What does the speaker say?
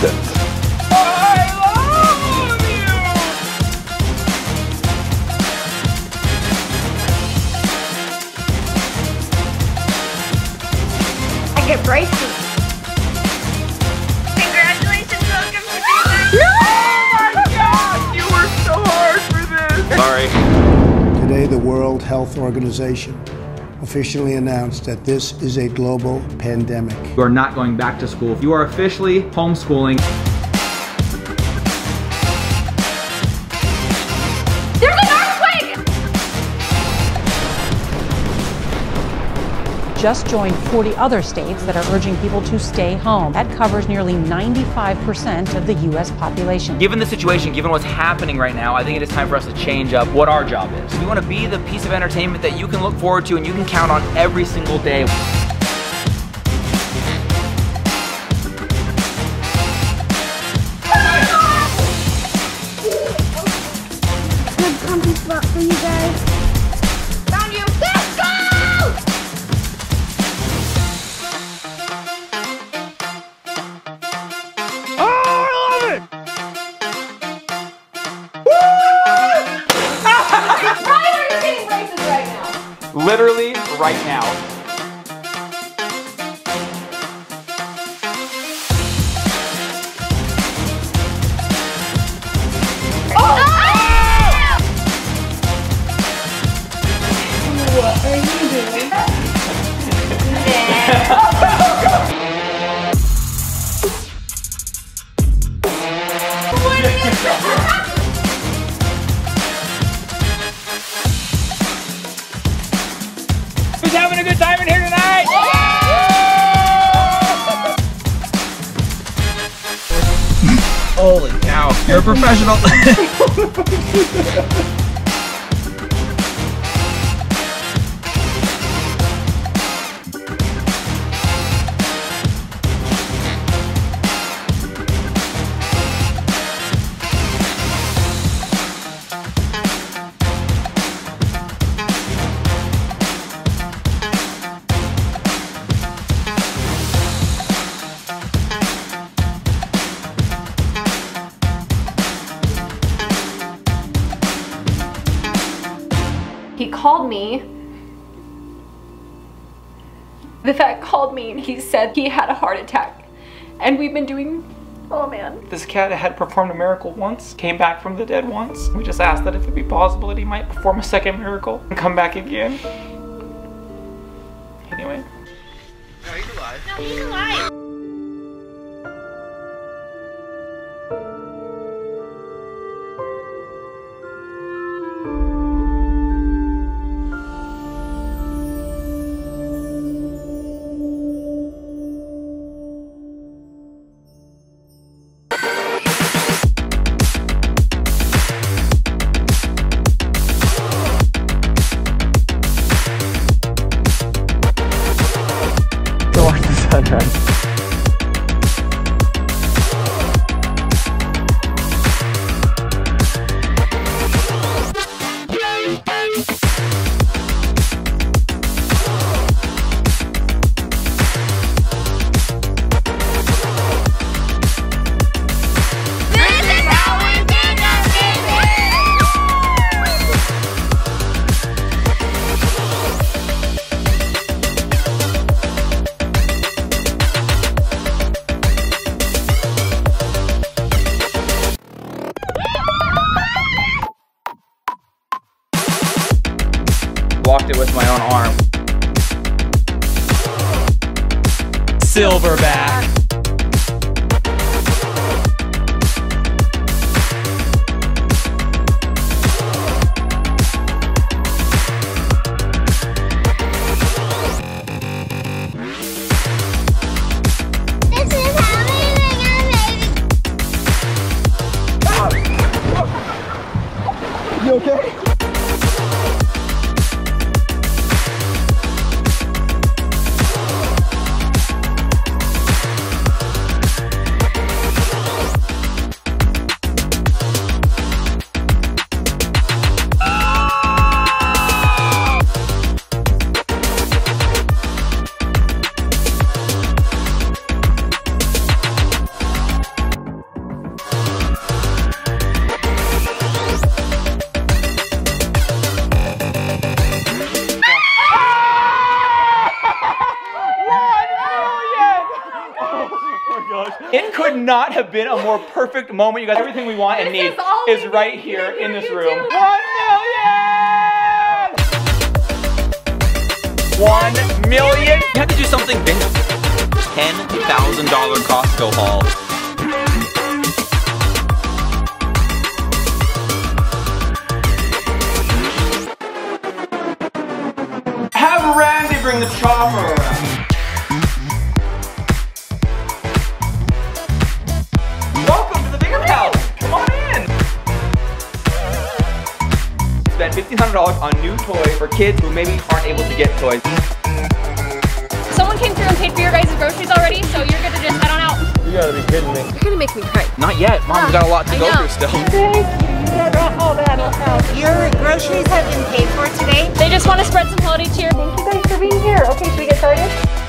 transmitting to the resistance. I get braces. Congratulations, welcome to Oh my god, you were so hard for this. Sorry. Today, the World Health Organization officially announced that this is a global pandemic. You are not going back to school. You are officially homeschooling. Just joined 40 other states that are urging people to stay home. That covers nearly 95% of the U.S. population. Given the situation, given what's happening right now, I think it is time for us to change up what our job is. We want to be the piece of entertainment that you can look forward to and you can count on every single day. Literally right now. Oh, oh, what are you doing? Who's having a good time in here tonight? Holy cow, you're a professional. called me. The vet called me and he said he had a heart attack. And we've been doing. Oh man. This cat had performed a miracle once, came back from the dead once. We just asked that if it'd be possible that he might perform a second miracle and come back again. Anyway. No, he's alive. Go Silverback. Not have been a more perfect moment. You guys, everything we want and need is is right need. here in this You room. One million! One million? You have to do something big. $10,000 Costco haul. $1,500 on new toys for kids who maybe aren't able to get toys. Someone came through and paid for your guys' groceries already, so you're good to just head on out. You gotta be kidding me. You're gonna make me cry. Not yet. Mom, we got a lot to I go know. through still. Thank you. You got all that out. Your groceries have been paid for today. They just want to spread some holiday cheer. Thank you guys for being here. Okay, should we get started?